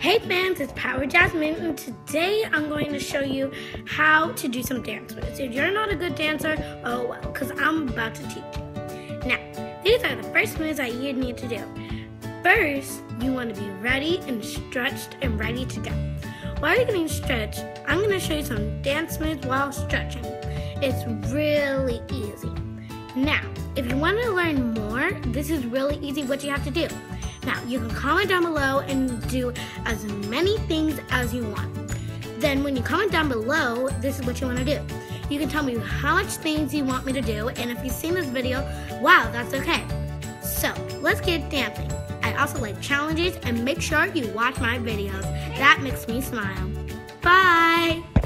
Hey fans, it's Power Jazzmin, and today I'm going to show you how to do some dance moves. If you're not a good dancer, oh well, because I'm about to teach you. Now, these are the first moves that you need to do. First, you want to be ready and stretched and ready to go. While you're getting stretched, I'm going to show you some dance moves while stretching. It's really easy. Now, if you want to learn more, this is really easy what you have to do. Now, you can comment down below and do as many things as you want. Then when you comment down below, this is what you want to do. You can tell me how much things you want me to do, and if you've seen this video, wow, that's okay. So, let's get dancing. I also like challenges, and make sure you watch my videos. That makes me smile. Bye!